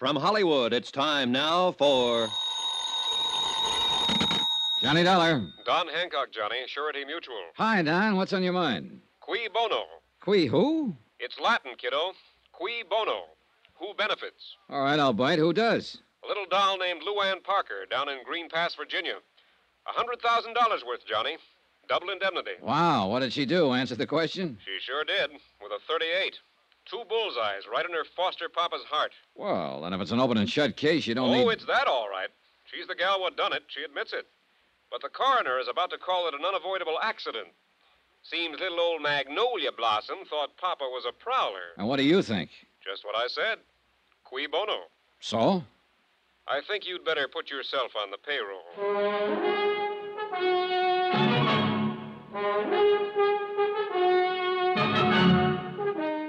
From Hollywood, it's time now for. Johnny Dollar. Don Hancock, Johnny, Surety Mutual. Hi, Don. What's on your mind? Cui bono. Cui who? It's Latin, kiddo. Cui bono. Who benefits? All right, I'll bite. Who does? A little doll named Luann Parker down in Green Pass, Virginia. A $100,000 worth, Johnny. Double indemnity. Wow, what did she do? Answer the question? She sure did, with a 38. Two bullseyes right in her foster papa's heart. Well, then if it's an open and shut case, you don't oh, need. it's that all right. She's the gal what done it. She admits it. But the coroner is about to call it an unavoidable accident. Seems little old Magnolia Blossom thought Papa was a prowler. And what do you think? Just what I said. Cui bono. So? I think you'd better put yourself on the payroll.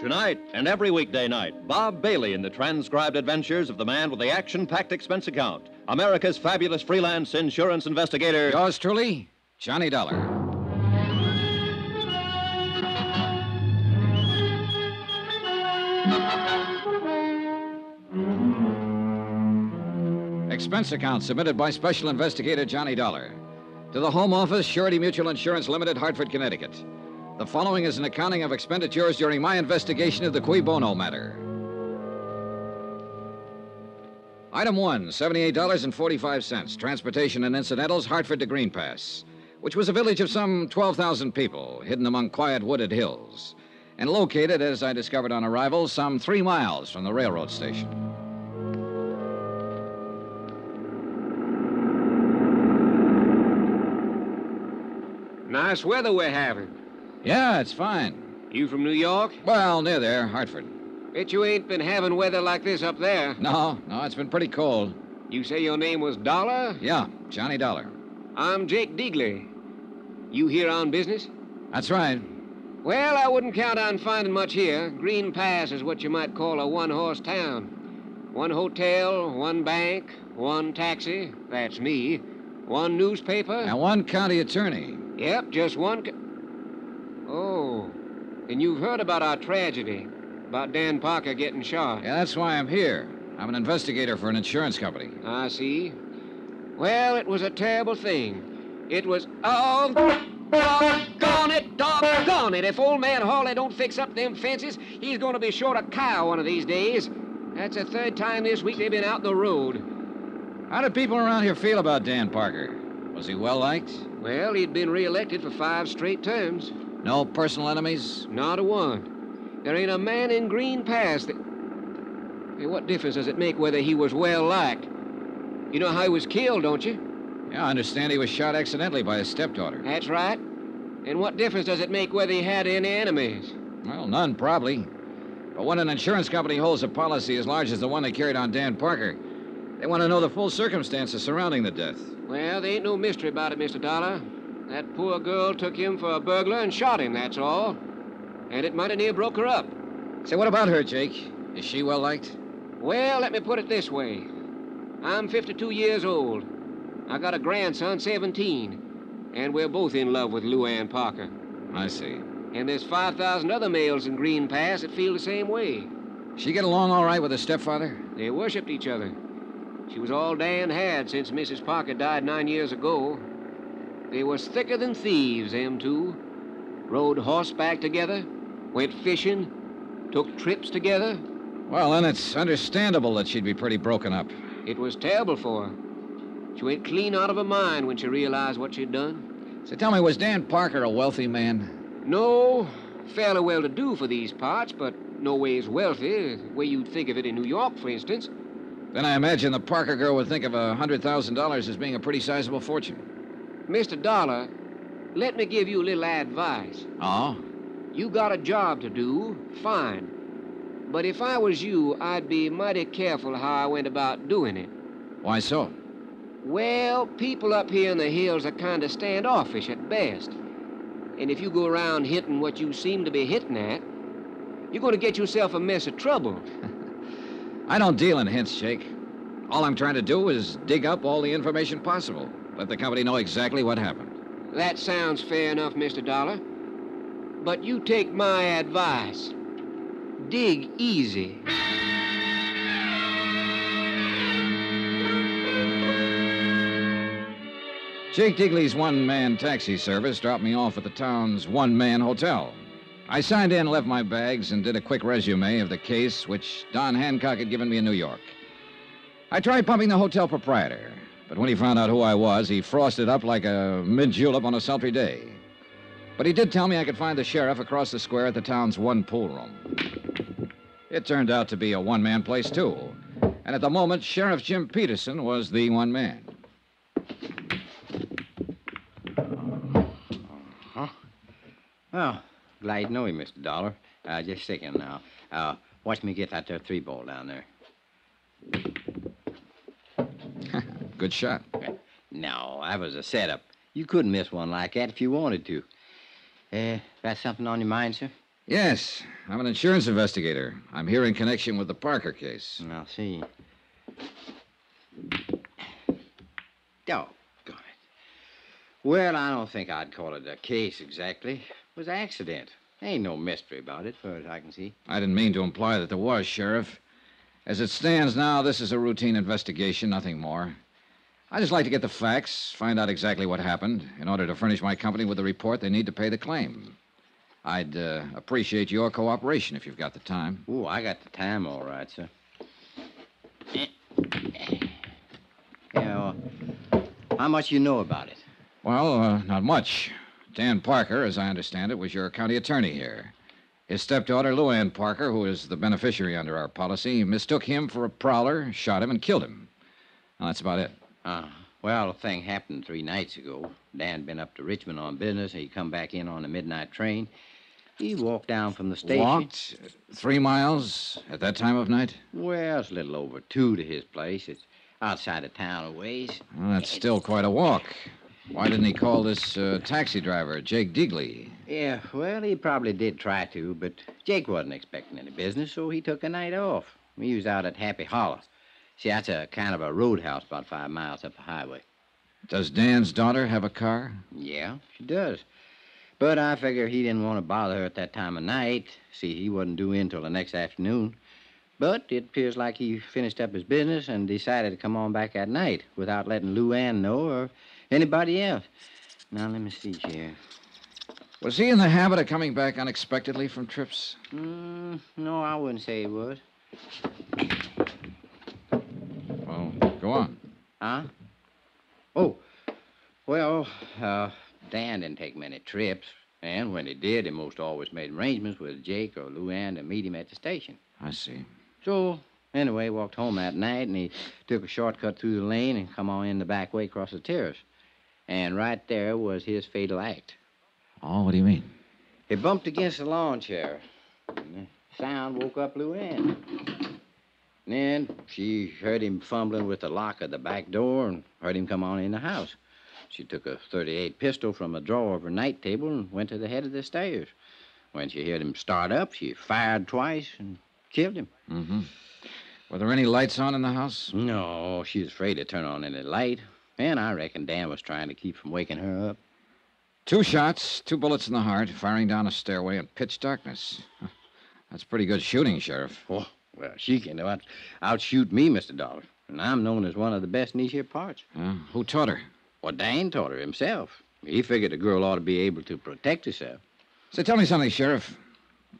Tonight and every weekday night, Bob Bailey in the transcribed adventures of the man with the action packed expense account, America's fabulous freelance insurance investigator. Yours truly, Johnny Dollar. Expense account submitted by Special Investigator Johnny Dollar. To the Home Office, Surety Mutual Insurance Limited, Hartford, Connecticut. The following is an accounting of expenditures during my investigation of the Cui Bono matter. Item one, $78.45. Transportation and incidentals, Hartford to Green Pass, which was a village of some 12,000 people, hidden among quiet wooded hills, and located, as I discovered on arrival, some three miles from the railroad station. Nice weather we're having. Yeah, it's fine. You from New York? Well, near there, Hartford. Bet you ain't been having weather like this up there. No, no, it's been pretty cold. You say your name was Dollar? Yeah, Johnny Dollar. I'm Jake Deagley. You here on business? That's right. Well, I wouldn't count on finding much here. Green Pass is what you might call a one horse town. One hotel, one bank, one taxi. That's me. One newspaper. And one county attorney. Yep, just one. Co- oh. And you've heard about our tragedy. About Dan Parker getting shot. Yeah, that's why I'm here. I'm an investigator for an insurance company. I see. Well, it was a terrible thing. It was. Oh, doggone it, doggone it. If old man Hawley don't fix up them fences, he's going to be short a cow one of these days. That's the third time this week they've been out the road. How did people around here feel about Dan Parker? Was he well liked? Well, he'd been reelected for five straight terms. No personal enemies? Not a one. There ain't a man in Green Pass that. Hey, what difference does it make whether he was well liked? You know how he was killed, don't you? Yeah, I understand he was shot accidentally by his stepdaughter. That's right. And what difference does it make whether he had any enemies? Well, none, probably. But when an insurance company holds a policy as large as the one they carried on Dan Parker, they want to know the full circumstances surrounding the death. Well, there ain't no mystery about it, Mr. Dollar. That poor girl took him for a burglar and shot him, that's all. And it might have near broke her up. Say, what about her, Jake? Is she well liked? Well, let me put it this way. I'm 52 years old. I got a grandson, 17. And we're both in love with Luann Parker. I see. And there's 5,000 other males in Green Pass that feel the same way. She get along all right with her stepfather? They worshipped each other. She was all Dan had since Mrs. Parker died nine years ago. They was thicker than thieves, them two. Rode horseback together, went fishing, took trips together. Well, then it's understandable that she'd be pretty broken up. It was terrible for her. She went clean out of her mind when she realized what she'd done. So tell me, was Dan Parker a wealthy man? No, fairly well to do for these parts, but no ways wealthy, the way you'd think of it in New York, for instance. Then I imagine the Parker girl would think of a $100,000 as being a pretty sizable fortune. Mr. Dollar, let me give you a little advice. Oh? You got a job to do, fine. But if I was you, I'd be mighty careful how I went about doing it. Why so? Well, people up here in the hills are kind of standoffish at best. And if you go around hitting what you seem to be hitting at, you're going to get yourself a mess of trouble. I don't deal in hints, Jake. All I'm trying to do is dig up all the information possible. Let the company know exactly what happened. That sounds fair enough, Mr. Dollar. But you take my advice dig easy. Jake Digley's one man taxi service dropped me off at the town's one man hotel. I signed in, left my bags, and did a quick resume of the case which Don Hancock had given me in New York. I tried pumping the hotel proprietor, but when he found out who I was, he frosted up like a mid julep on a sultry day. But he did tell me I could find the sheriff across the square at the town's one pool room. It turned out to be a one man place, too. And at the moment, Sheriff Jim Peterson was the one man. Oh, glad to know you, Mr. Dollar. Uh, just second now. Uh, watch me get that there three ball down there. Good shot. No, that was a setup. You couldn't miss one like that if you wanted to. Uh, got something on your mind, sir? Yes, I'm an insurance investigator. I'm here in connection with the Parker case. I'll see. Doggone it. Well, I don't think I'd call it a case exactly. It was an accident. Ain't no mystery about it, far as I can see. I didn't mean to imply that there was, Sheriff. As it stands now, this is a routine investigation, nothing more. I just like to get the facts, find out exactly what happened, in order to furnish my company with the report they need to pay the claim. I'd uh, appreciate your cooperation if you've got the time. Ooh, I got the time all right, sir. Yeah, well, how much you know about it? Well, uh, not much. Dan Parker, as I understand it, was your county attorney here. His stepdaughter, Luann Parker, who is the beneficiary under our policy, mistook him for a prowler, shot him, and killed him. Well, that's about it. Uh, well, the thing happened three nights ago. Dan been up to Richmond on business. He come back in on a midnight train. He walked down from the station. Walked three miles at that time of night? Well, it's a little over two to his place. It's outside of town a ways. Well, that's still quite a walk. Why didn't he call this uh, taxi driver, Jake Digley? Yeah, well, he probably did try to, but Jake wasn't expecting any business, so he took a night off. He was out at Happy Hollow. See, that's a kind of a roadhouse about five miles up the highway. Does Dan's daughter have a car? Yeah, she does. But I figure he didn't want to bother her at that time of night. See, he wasn't due in till the next afternoon. But it appears like he finished up his business and decided to come on back at night without letting Lou Ann know or anybody else. Now, let me see here. Was he in the habit of coming back unexpectedly from trips? Mm, no, I wouldn't say he was. Well, go on. Huh? Oh, well, uh, Dan didn't take many trips. And when he did, he most always made arrangements with Jake or Luann to meet him at the station. I see. So, anyway, he walked home that night, and he took a shortcut through the lane and come on in the back way across the terrace. And right there was his fatal act. Oh, what do you mean? He bumped against the lawn chair. And the sound woke up Luann. And then she heard him fumbling with the lock of the back door and heard him come on in the house. She took a 38 pistol from a drawer of her night table and went to the head of the stairs. When she heard him start up, she fired twice and killed him. Mm-hmm. Were there any lights on in the house? No, she was afraid to turn on any light. And I reckon Dan was trying to keep from waking her up. Two shots, two bullets in the heart, firing down a stairway in pitch darkness. That's pretty good shooting, Sheriff. Oh, well, she can out, outshoot me, Mr. Dollar. And I'm known as one of the best in these here parts. Uh, who taught her? Well, Dan taught her himself. He figured a girl ought to be able to protect herself. So tell me something, Sheriff.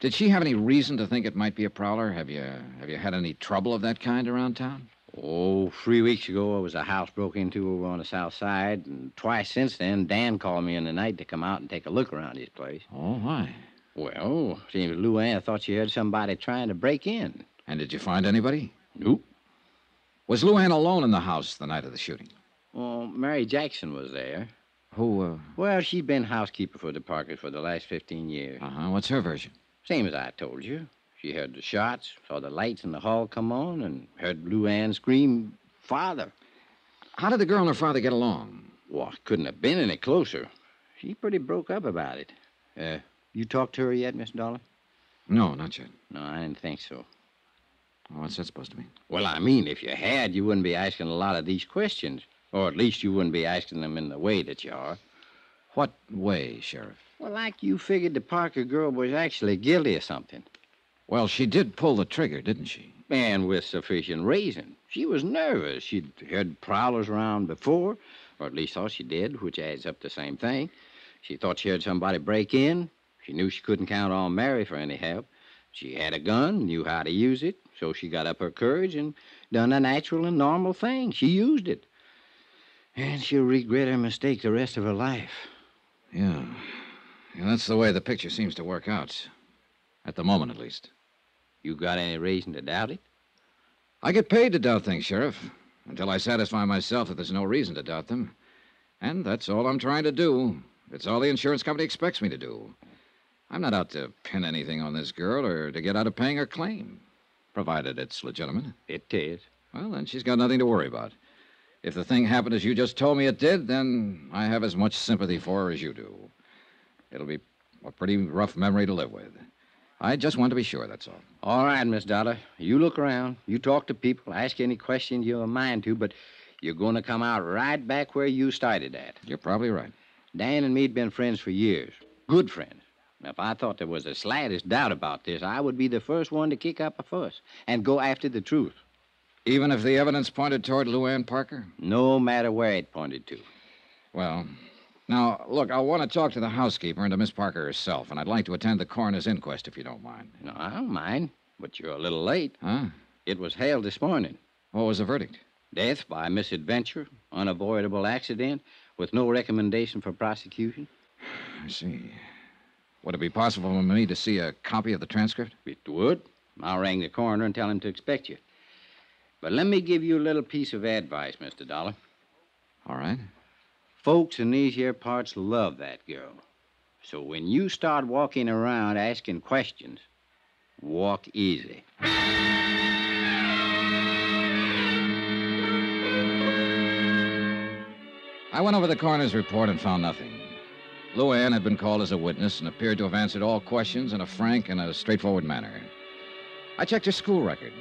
Did she have any reason to think it might be a prowler? Have you have you had any trouble of that kind around town? Oh, three weeks ago, there was a house broke into over on the south side, and twice since then, Dan called me in the night to come out and take a look around his place. Oh, why? Well, seems Luann thought she heard somebody trying to break in. And did you find anybody? Nope. Was Luann alone in the house the night of the shooting? Well, Mary Jackson was there. Who, uh... Well, she'd been housekeeper for the Parkers for the last 15 years. Uh-huh. What's her version? Same as I told you. She heard the shots, saw the lights in the hall come on, and heard Luann scream, Father. How did the girl and her father get along? Well, couldn't have been any closer. She pretty broke up about it. Uh, you talked to her yet, Miss Dollar? No, not yet. No, I didn't think so. What's that supposed to mean? Well, I mean, if you had, you wouldn't be asking a lot of these questions. Or at least you wouldn't be asking them in the way that you are. What way, Sheriff? Well, like you figured the Parker girl was actually guilty of something. Well, she did pull the trigger, didn't she? And with sufficient reason. She was nervous. She'd heard prowlers around before. or at least thought she did, which adds up to the same thing. She thought she heard somebody break in. She knew she couldn't count on Mary for any help. She had a gun, knew how to use it, so she got up her courage and done a natural and normal thing. She used it. And she'll regret her mistake the rest of her life. Yeah. yeah. That's the way the picture seems to work out. At the moment, at least. You got any reason to doubt it? I get paid to doubt things, Sheriff, until I satisfy myself that there's no reason to doubt them. And that's all I'm trying to do. It's all the insurance company expects me to do. I'm not out to pin anything on this girl or to get out of paying her claim, provided it's legitimate. It is. Well, then she's got nothing to worry about. If the thing happened as you just told me it did, then I have as much sympathy for her as you do. It'll be a pretty rough memory to live with. I just want to be sure, that's all. All right, Miss Dollar. You look around. You talk to people. Ask any questions you have a mind to, but you're going to come out right back where you started at. You're probably right. Dan and me'd been friends for years. Good friends. If I thought there was the slightest doubt about this, I would be the first one to kick up a fuss and go after the truth. Even if the evidence pointed toward Luann Parker? No matter where it pointed to. Well, now, look, I want to talk to the housekeeper and to Miss Parker herself, and I'd like to attend the coroner's inquest if you don't mind. No, I don't mind, but you're a little late. Huh? It was held this morning. What was the verdict? Death by misadventure, unavoidable accident, with no recommendation for prosecution. I see. Would it be possible for me to see a copy of the transcript? It would. I'll ring the coroner and tell him to expect you. But let me give you a little piece of advice, Mr. Dollar. All right. Folks in these here parts love that girl. So when you start walking around asking questions, walk easy. I went over the coroner's report and found nothing. Luann had been called as a witness and appeared to have answered all questions in a frank and a straightforward manner. I checked her school record.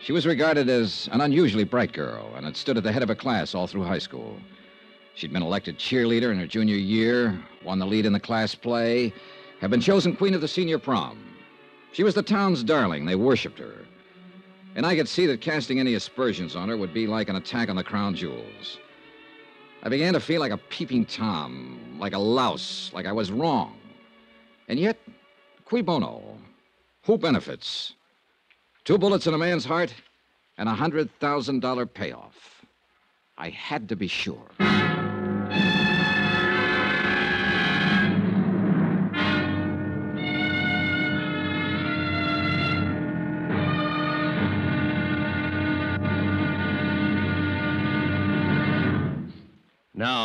She was regarded as an unusually bright girl and had stood at the head of her class all through high school. She'd been elected cheerleader in her junior year, won the lead in the class play, had been chosen queen of the senior prom. She was the town's darling. They worshipped her. And I could see that casting any aspersions on her would be like an attack on the crown jewels. I began to feel like a peeping Tom, like a louse, like I was wrong. And yet, cui bono? Who benefits? Two bullets in a man's heart and a $100,000 payoff. I had to be sure.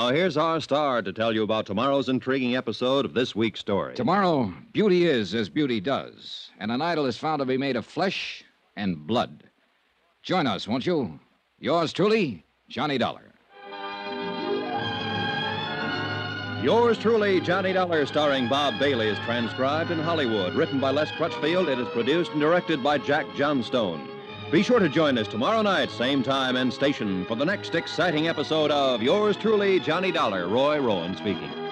Now, here's our star to tell you about tomorrow's intriguing episode of this week's story. Tomorrow, beauty is as beauty does, and an idol is found to be made of flesh and blood. Join us, won't you? Yours truly, Johnny Dollar. Yours truly, Johnny Dollar, starring Bob Bailey, is transcribed in Hollywood. Written by Les Crutchfield, it is produced and directed by Jack Johnstone. Be sure to join us tomorrow night, same time and station, for the next exciting episode of Yours truly, Johnny Dollar. Roy Rowan speaking.